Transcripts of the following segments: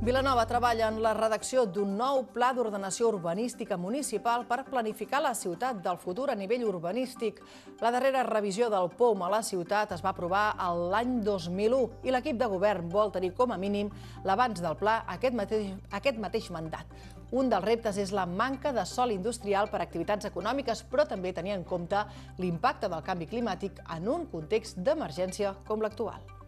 Vilanova treballa en la redacció d'un nou pla d'ordenació urbanística municipal per planificar la ciutat del futur a nivell urbanístic. La darrera revisió del POM a la ciutat es va aprovar l'any 2001 i l'equip de govern vol tenir com a mínim l'abans del pla aquest mateix, aquest mateix mandat. Un dels reptes és la manca de sol industrial per a activitats econòmiques, però també tenir en compte l'impacte del canvi climàtic en un context d'emergència com l'actual.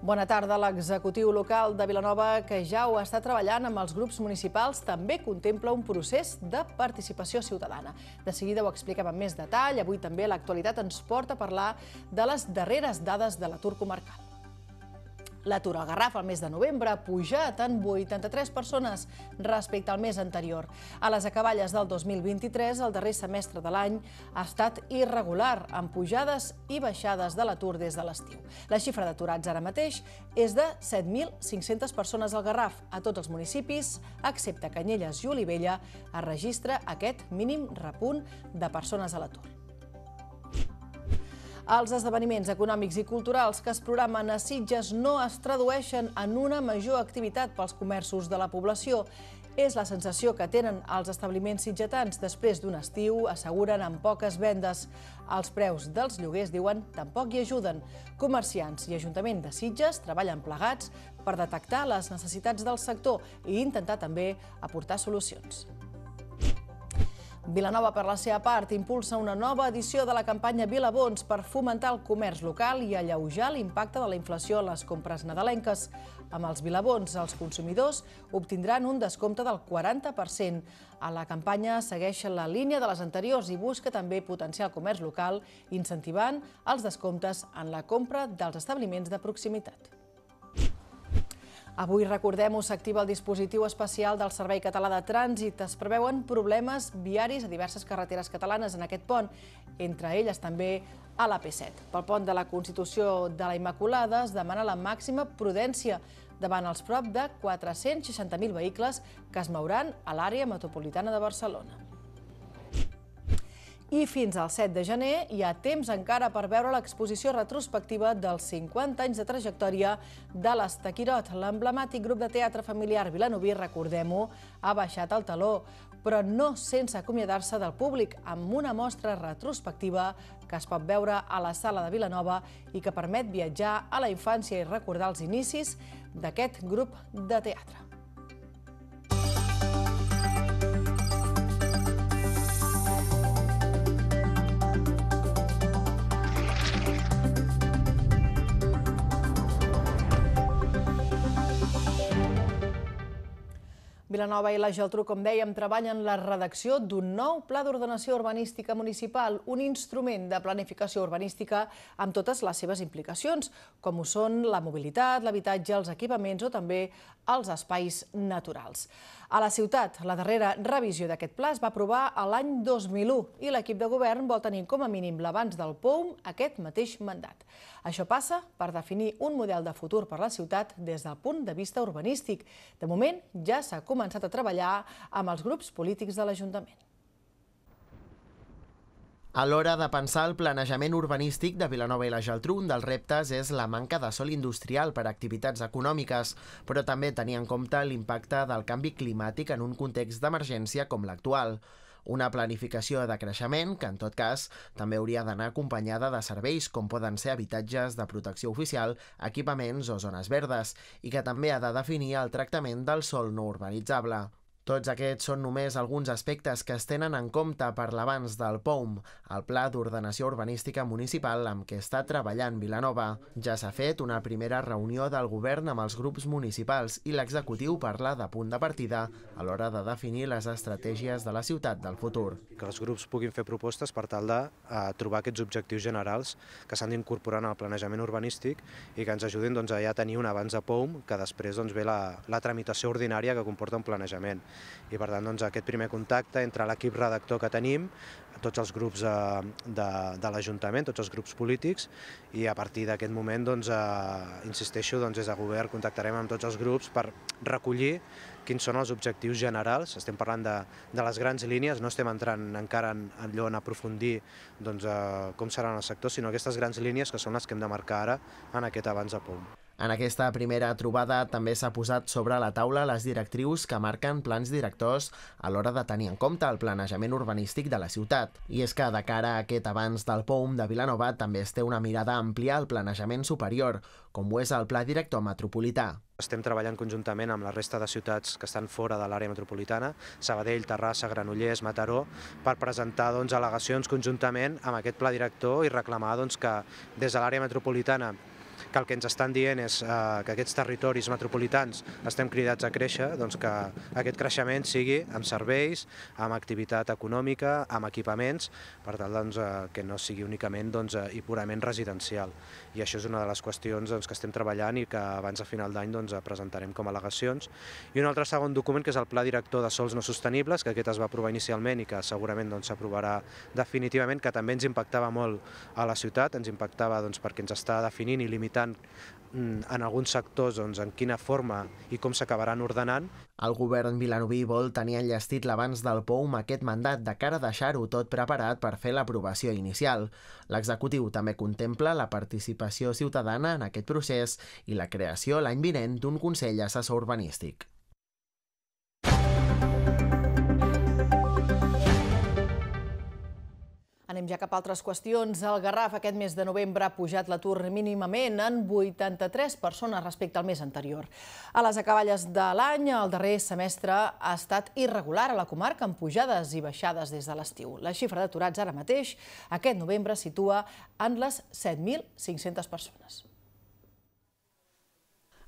Bona tarda. L'executiu local de Vilanova, que ja ho està treballant amb els grups municipals, també contempla un procés de participació ciutadana. De seguida ho expliquem amb més detall. Avui també l'actualitat ens porta a parlar de les darreres dades de l'atur comarcal. L'atur al Garraf al mes de novembre ha pujat en 83 persones respecte al mes anterior. A les acaballes del 2023, el darrer semestre de l'any ha estat irregular, amb pujades i baixades de l'atur des de l'estiu. La xifra d'aturats ara mateix és de 7.500 persones al Garraf. A tots els municipis, excepte Canyelles i Olivella, es registra aquest mínim repunt de persones a l'atur. Els esdeveniments econòmics i culturals que es programen a Sitges no es tradueixen en una major activitat pels comerços de la població. És la sensació que tenen els establiments sitgetans després d'un estiu, asseguren amb poques vendes. Els preus dels lloguers, diuen, tampoc hi ajuden. Comerciants i Ajuntament de Sitges treballen plegats per detectar les necessitats del sector i intentar també aportar solucions. Vilanova, per la seva part, impulsa una nova edició de la campanya Vilabons per fomentar el comerç local i alleujar l'impacte de la inflació a les compres nadalenques. Amb els Vilabons, els consumidors obtindran un descompte del 40%. A la campanya segueix la línia de les anteriors i busca també potenciar el comerç local, incentivant els descomptes en la compra dels establiments de proximitat. Avui, recordem-ho, s'activa el dispositiu especial del Servei Català de Trànsit. Es preveuen problemes viaris a diverses carreteres catalanes en aquest pont, entre elles també a la P7. Pel pont de la Constitució de la Immaculada es demana la màxima prudència davant els prop de 460.000 vehicles que es mouran a l'àrea metropolitana de Barcelona. I fins al 7 de gener hi ha temps encara per veure l'exposició retrospectiva dels 50 anys de trajectòria de l'Estaquirot. L'emblemàtic grup de teatre familiar vilanoví, recordem-ho, ha baixat el taló, però no sense acomiadar-se del públic, amb una mostra retrospectiva que es pot veure a la sala de Vilanova i que permet viatjar a la infància i recordar els inicis d'aquest grup de teatre. Vilanova i la Geltrú, com dèiem, treballen la redacció d'un nou Pla d'Ordenació Urbanística Municipal, un instrument de planificació urbanística amb totes les seves implicacions, com ho són la mobilitat, l'habitatge, els equipaments o també els espais naturals. A la ciutat, la darrera revisió d'aquest pla es va aprovar l'any 2001 i l'equip de govern vol tenir com a mínim l'abans del POUM aquest mateix mandat. Això passa per definir un model de futur per la ciutat des del punt de vista urbanístic. De moment, ja s'ha començat a treballar amb els grups polítics de l'Ajuntament. A l'hora de pensar el planejament urbanístic de Vilanova i la Geltrú, un dels reptes és la manca de sol industrial per a activitats econòmiques, però també tenir en compte l'impacte del canvi climàtic en un context d'emergència com l'actual. Una planificació de creixement que, en tot cas, també hauria d'anar acompanyada de serveis com poden ser habitatges de protecció oficial, equipaments o zones verdes, i que també ha de definir el tractament del sol no urbanitzable. Tots aquests són només alguns aspectes que es tenen en compte per l'abans del POUM, el Pla d'Ordenació Urbanística Municipal amb què està treballant Vilanova. Ja s'ha fet una primera reunió del govern amb els grups municipals i l'executiu parla de punt de partida a l'hora de definir les estratègies de la ciutat del futur. Que els grups puguin fer propostes per tal de eh, trobar aquests objectius generals que s'han d'incorporar en el planejament urbanístic i que ens ajudin doncs, a ja tenir un abans de POUM que després doncs, ve la, la tramitació ordinària que comporta un planejament i per tant doncs, aquest primer contacte entre l'equip redactor que tenim, tots els grups de, eh, de, de l'Ajuntament, tots els grups polítics i a partir d'aquest moment, doncs, eh, insisteixo, doncs, des de govern contactarem amb tots els grups per recollir quins són els objectius generals, estem parlant de, de les grans línies, no estem entrant encara en, en allò en aprofundir doncs, eh, com serà el sector, sinó aquestes grans línies que són les que hem de marcar ara en aquest abans de POM. En aquesta primera trobada també s'ha posat sobre la taula les directrius que marquen plans directors a l'hora de tenir en compte el planejament urbanístic de la ciutat. I és que de cara a aquest abans del POUM de Vilanova també es té una mirada àmplia al planejament superior, com ho és el Pla Director Metropolità. Estem treballant conjuntament amb la resta de ciutats que estan fora de l'àrea metropolitana, Sabadell, Terrassa, Granollers, Mataró, per presentar doncs, al·legacions conjuntament amb aquest pla director i reclamar doncs, que des de l'àrea metropolitana que el que ens estan dient és eh, que aquests territoris metropolitans estem cridats a créixer, doncs que aquest creixement sigui amb serveis, amb activitat econòmica, amb equipaments, per tal doncs, eh, que no sigui únicament doncs, eh, i purament residencial. I això és una de les qüestions doncs, que estem treballant i que abans de final d'any doncs, presentarem com a al·legacions. I un altre segon document que és el Pla Director de Sols No Sostenibles, que aquest es va aprovar inicialment i que segurament doncs, s'aprovarà doncs, definitivament, que també ens impactava molt a la ciutat, ens impactava doncs, perquè ens està definint i limitant tant mm, en alguns sectors doncs, en quina forma i com s'acabaran ordenant. El govern vilanoví vol tenir enllestit l'abans del POUM aquest mandat de cara a deixar-ho tot preparat per fer l'aprovació inicial. L'executiu també contempla la participació ciutadana en aquest procés i la creació l'any vinent d'un Consell Assessor Urbanístic. Anem ja cap a altres qüestions. El Garraf aquest mes de novembre ha pujat l'atur mínimament en 83 persones respecte al mes anterior. A les acaballes de l'any, el darrer semestre ha estat irregular a la comarca amb pujades i baixades des de l'estiu. La xifra d'aturats ara mateix, aquest novembre, situa en les 7.500 persones.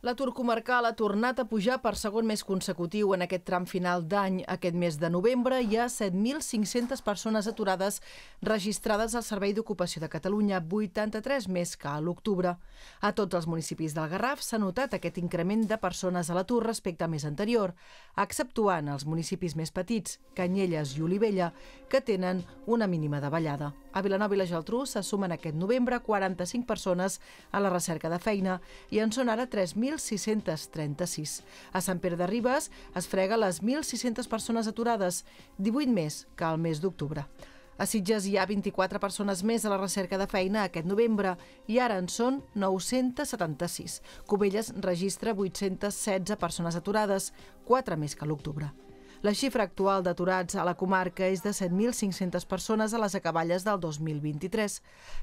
L'atur comarcal ha tornat a pujar per segon mes consecutiu en aquest tram final d'any. Aquest mes de novembre hi ha 7.500 persones aturades registrades al Servei d'Ocupació de Catalunya, 83 més que a l'octubre. A tots els municipis del Garraf s'ha notat aquest increment de persones a l'atur respecte al mes anterior, exceptuant els municipis més petits, Canyelles i Olivella, que tenen una mínima davallada. A Vilanova i la Geltrú se sumen aquest novembre 45 persones a la recerca de feina i en són ara 3.636. A Sant Pere de Ribes es frega les 1.600 persones aturades, 18 més que al mes d'octubre. A Sitges hi ha 24 persones més a la recerca de feina aquest novembre i ara en són 976. Cubelles registra 816 persones aturades, 4 més que l'octubre. La xifra actual d'aturats a la comarca és de 7.500 persones a les acaballes del 2023.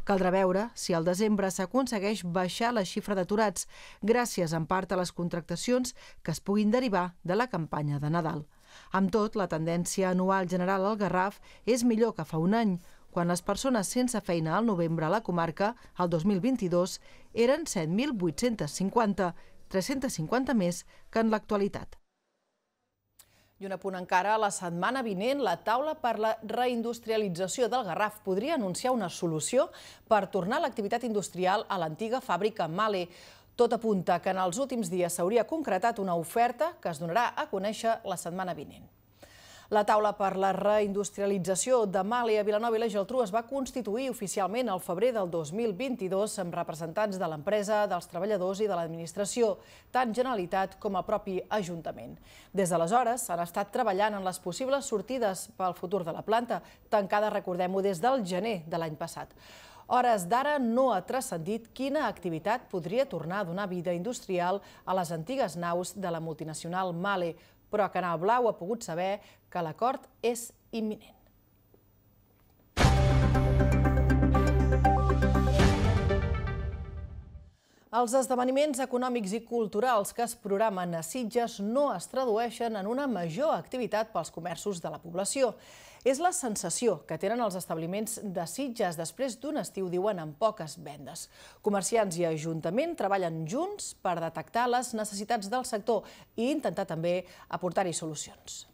Caldrà veure si al desembre s'aconsegueix baixar la xifra d'aturats gràcies en part a les contractacions que es puguin derivar de la campanya de Nadal. Amb tot, la tendència anual general al Garraf és millor que fa un any, quan les persones sense feina al novembre a la comarca, el 2022, eren 7.850, 350 més que en l'actualitat. I un apunt encara, la setmana vinent la taula per la reindustrialització del Garraf podria anunciar una solució per tornar l'activitat industrial a l'antiga fàbrica Male. Tot apunta que en els últims dies s'hauria concretat una oferta que es donarà a conèixer la setmana vinent. La taula per la reindustrialització de Mali a Vilanova i la Geltrú es va constituir oficialment al febrer del 2022 amb representants de l'empresa, dels treballadors i de l'administració, tant Generalitat com el propi Ajuntament. Des d'aleshores s'han estat treballant en les possibles sortides pel futur de la planta, tancada, recordem-ho, des del gener de l'any passat. Hores d'ara no ha transcendit quina activitat podria tornar a donar vida industrial a les antigues naus de la multinacional Male, però Canal Blau ha pogut saber que l'acord és imminent. Els esdeveniments econòmics i culturals que es programen a Sitges no es tradueixen en una major activitat pels comerços de la població. És la sensació que tenen els establiments de Sitges després d'un estiu, diuen, amb poques vendes. Comerciants i Ajuntament treballen junts per detectar les necessitats del sector i intentar també aportar-hi solucions.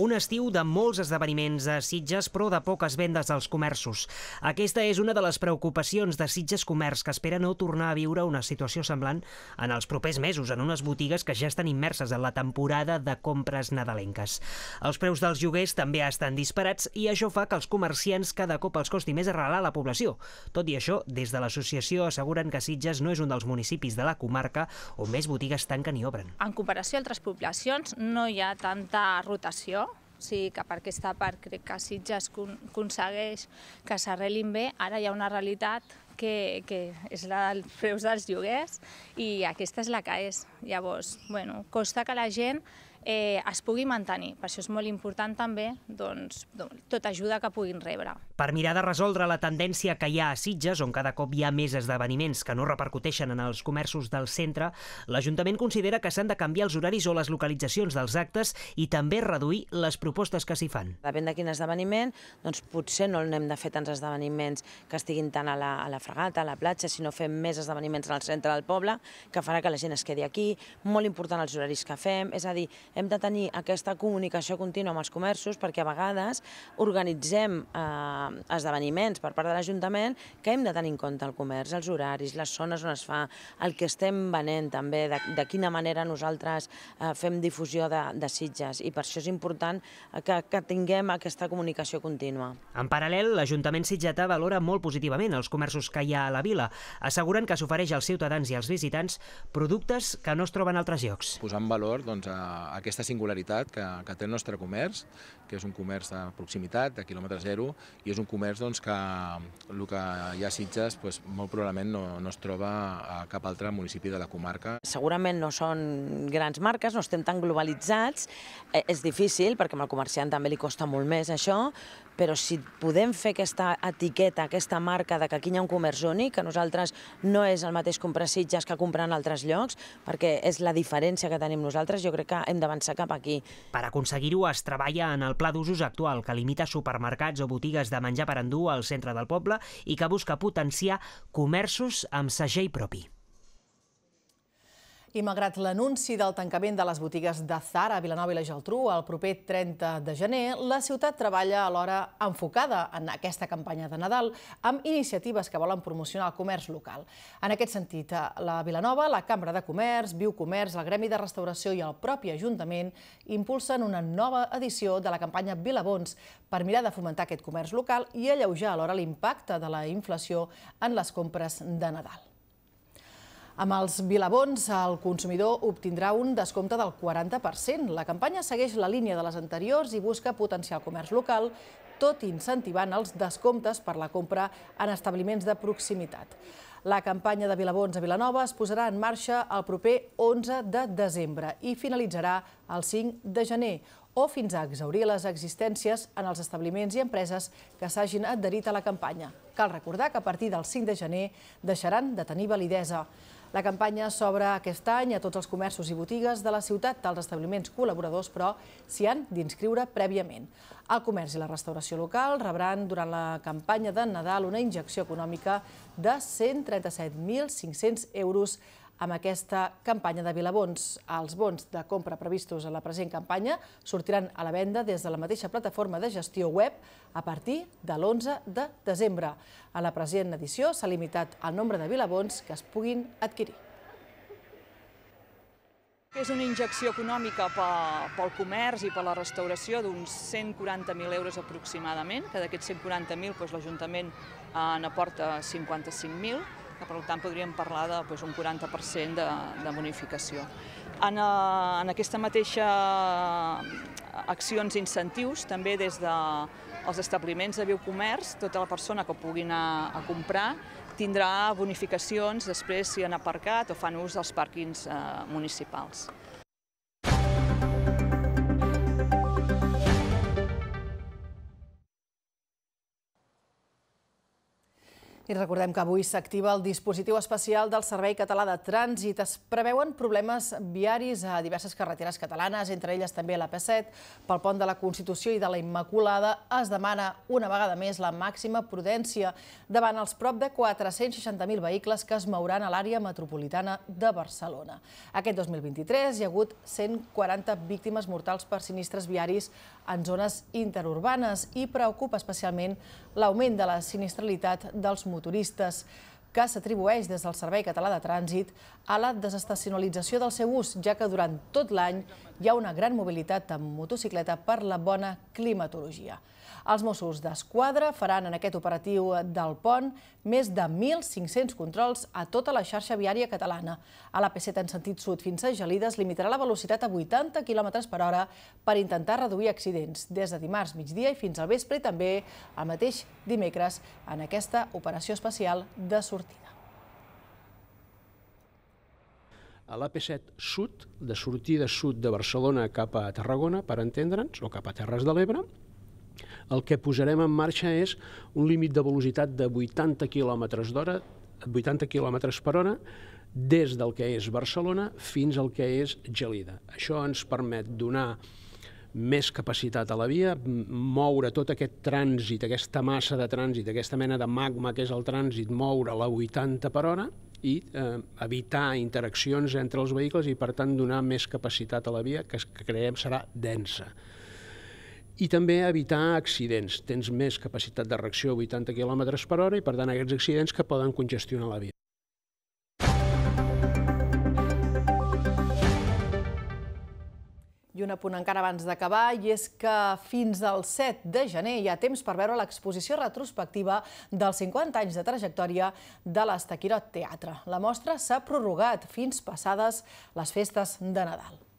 Un estiu de molts esdeveniments a Sitges, però de poques vendes als comerços. Aquesta és una de les preocupacions de Sitges Comerç, que espera no tornar a viure una situació semblant en els propers mesos, en unes botigues que ja estan immerses en la temporada de compres nadalenques. Els preus dels lloguers també estan disparats i això fa que els comerciants cada cop els costi més arrelar la població. Tot i això, des de l'associació asseguren que Sitges no és un dels municipis de la comarca on més botigues tanquen i obren. En comparació a altres poblacions no hi ha tanta rotació O sigui que per aquesta part crec que Sitges aconsegueix que s'arrelin bé. Ara hi ha una realitat que, que és la dels preus dels lloguers i aquesta és la que és. Llavors, bueno, costa que la gent eh, es pugui mantenir. Per això és molt important també doncs, tota ajuda que puguin rebre. Per mirar de resoldre la tendència que hi ha a Sitges, on cada cop hi ha més esdeveniments que no repercuteixen en els comerços del centre, l'Ajuntament considera que s'han de canviar els horaris o les localitzacions dels actes i també reduir les propostes que s'hi fan. Depèn de quin esdeveniment, doncs potser no n'hem de fer tants esdeveniments que estiguin tant a la, a la fregata, a la platja, sinó fem més esdeveniments al centre del poble, que farà que la gent es quedi aquí. Molt important els horaris que fem, és a dir, hem de tenir aquesta comunicació contínua amb els comerços perquè a vegades organitzem eh, esdeveniments per part de l'Ajuntament que hem de tenir en compte el comerç, els horaris, les zones on es fa, el que estem venent també, de, de quina manera nosaltres eh, fem difusió de, de Sitges i per això és important que, que tinguem aquesta comunicació contínua. En paral·lel, l'Ajuntament sitgetà valora molt positivament els comerços que hi ha a la vila, asseguren que s'ofereix als ciutadans i als visitants productes que no es troben a altres llocs. Posar en valor doncs, a, aquesta singularitat que, que té el nostre comerç, que és un comerç de proximitat, de quilòmetre zero, i és un comerç doncs, que el que hi ha a Sitges doncs, molt probablement no, no es troba a cap altre municipi de la comarca. Segurament no són grans marques, no estem tan globalitzats, eh, és difícil perquè amb el comerciant també li costa molt més això, però si podem fer aquesta etiqueta, aquesta marca de que aquí hi ha un comerç únic, que nosaltres no és el mateix comprar Sitges que comprar en altres llocs, perquè és la diferència que tenim nosaltres, jo crec que hem d'avançar cap aquí. Per aconseguir-ho es treballa en el pla d'usos actual, que limita supermercats o botigues de menjar per endur al centre del poble i que busca potenciar comerços amb segell propi. I malgrat l'anunci del tancament de les botigues de Zara a Vilanova i la Geltrú el proper 30 de gener, la ciutat treballa alhora enfocada en aquesta campanya de Nadal amb iniciatives que volen promocionar el comerç local. En aquest sentit, la Vilanova, la Cambra de Comerç, Viu Comerç, el Gremi de Restauració i el propi Ajuntament impulsen una nova edició de la campanya Vilabons per mirar de fomentar aquest comerç local i alleujar alhora l'impacte de la inflació en les compres de Nadal. Amb els bilabons, el consumidor obtindrà un descompte del 40%. La campanya segueix la línia de les anteriors i busca potenciar el comerç local, tot incentivant els descomptes per la compra en establiments de proximitat. La campanya de Vilabons a Vilanova es posarà en marxa el proper 11 de desembre i finalitzarà el 5 de gener, o fins a exaurir les existències en els establiments i empreses que s'hagin adherit a la campanya. Cal recordar que a partir del 5 de gener deixaran de tenir validesa. La campanya s'obre aquest any a tots els comerços i botigues de la ciutat. Els establiments col·laboradors, però, s'hi han d'inscriure prèviament. El comerç i la restauració local rebran durant la campanya de Nadal una injecció econòmica de 137.500 euros amb aquesta campanya de Vilabons. Els bons de compra previstos a la present campanya sortiran a la venda des de la mateixa plataforma de gestió web a partir de l'11 de desembre. A la present edició s'ha limitat el nombre de Vilabons que es puguin adquirir. És una injecció econòmica pel comerç i per la restauració d'uns 140.000 euros aproximadament, que d'aquests 140.000 doncs, l'Ajuntament eh, n'aporta 55.000, que per tant podríem parlar de doncs, un 40% de, de bonificació. En, eh, en aquesta mateixa accions incentius, també des dels de establiments de biocomerç, tota la persona que pugui anar a comprar tindrà bonificacions després si han aparcat o fan ús dels pàrquings eh, municipals. I recordem que avui s'activa el dispositiu especial del Servei Català de Trànsit. Es preveuen problemes viaris a diverses carreteres catalanes, entre elles també la P7. Pel pont de la Constitució i de la Immaculada es demana una vegada més la màxima prudència davant els prop de 460.000 vehicles que es mouran a l'àrea metropolitana de Barcelona. Aquest 2023 hi ha hagut 140 víctimes mortals per sinistres viaris en zones interurbanes i preocupa especialment l'augment de la sinistralitat dels motoristes que s'atribueix des del Servei Català de Trànsit a la desestacionalització del seu ús, ja que durant tot l'any hi ha una gran mobilitat amb motocicleta per la bona climatologia. Els Mossos d'Esquadra faran en aquest operatiu del pont més de 1.500 controls a tota la xarxa viària catalana. A la P7 en sentit sud fins a Gelides limitarà la velocitat a 80 km per hora per intentar reduir accidents des de dimarts migdia i fins al vespre i també el mateix dimecres en aquesta operació especial de sortida. a l'AP7 sud, de sortida sud de Barcelona cap a Tarragona, per entendre'ns, o cap a Terres de l'Ebre, el que posarem en marxa és un límit de velocitat de 80 km d'hora, 80 km per hora, des del que és Barcelona fins al que és Gelida. Això ens permet donar més capacitat a la via, moure tot aquest trànsit, aquesta massa de trànsit, aquesta mena de magma que és el trànsit, moure la 80 per hora i eh, evitar interaccions entre els vehicles i, per tant, donar més capacitat a la via que, que creiem serà densa i també evitar accidents. Tens més capacitat de reacció a 80 km per hora i, per tant, aquests accidents que poden congestionar la via. I un apunt encara abans d'acabar, i és que fins al 7 de gener hi ha temps per veure l'exposició retrospectiva dels 50 anys de trajectòria de l'Estaquirot Teatre. La mostra s'ha prorrogat fins passades les festes de Nadal.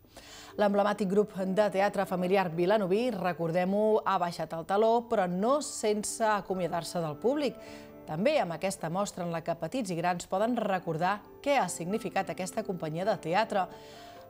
L'emblemàtic grup de teatre familiar Vilanoví, recordem-ho, ha baixat el taló, però no sense acomiadar-se del públic. També amb aquesta mostra en la que petits i grans poden recordar què ha significat aquesta companyia de teatre.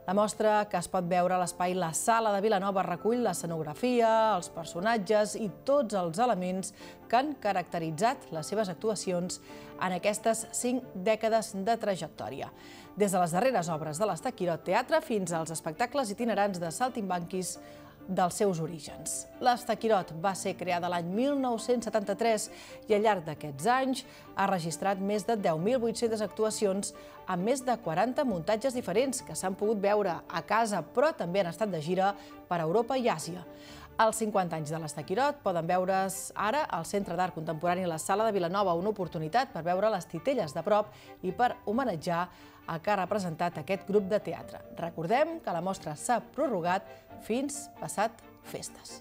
La mostra que es pot veure a l'espai La Sala de Vilanova recull l'escenografia, els personatges i tots els elements que han caracteritzat les seves actuacions en aquestes cinc dècades de trajectòria. Des de les darreres obres de l'Estaquirot Teatre fins als espectacles itinerants de Saltimbanquis dels seus orígens. L'Estaquirot va ser creada l'any 1973 i al llarg d'aquests anys ha registrat més de 10.800 actuacions amb més de 40 muntatges diferents que s'han pogut veure a casa, però també han estat de gira per Europa i Àsia. Els 50 anys de l'Estaquirot poden veure's ara al Centre d'Art Contemporani a la Sala de Vilanova, una oportunitat per veure les titelles de prop i per homenatjar el que ha representat aquest grup de teatre. Recordem que la mostra s'ha prorrogat fins passat festes.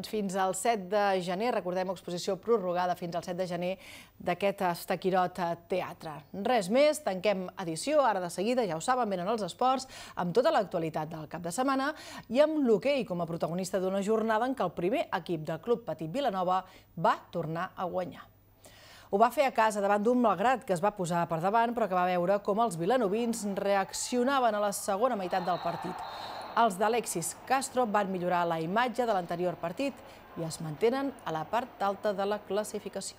Doncs fins al 7 de gener, recordem exposició prorrogada fins al 7 de gener d'aquest Estaquirot Teatre. Res més, tanquem edició, ara de seguida, ja ho saben, venen els esports, amb tota l'actualitat del cap de setmana i amb l'hoquei com a protagonista d'una jornada en què el primer equip del Club Petit Vilanova va tornar a guanyar. Ho va fer a casa davant d'un Malgrat que es va posar per davant, però que va veure com els vilanovins reaccionaven a la segona meitat del partit. Els d'Alexis Castro van millorar la imatge de l'anterior partit i es mantenen a la part alta de la classificació.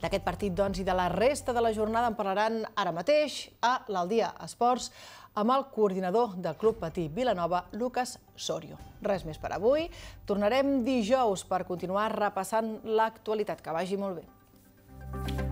D'aquest partit doncs, i de la resta de la jornada en parlaran ara mateix a l'Aldia Esports amb el coordinador del Club Patí Vilanova, Lucas Sorio. Res més per avui. Tornarem dijous per continuar repassant l'actualitat. Que vagi molt bé.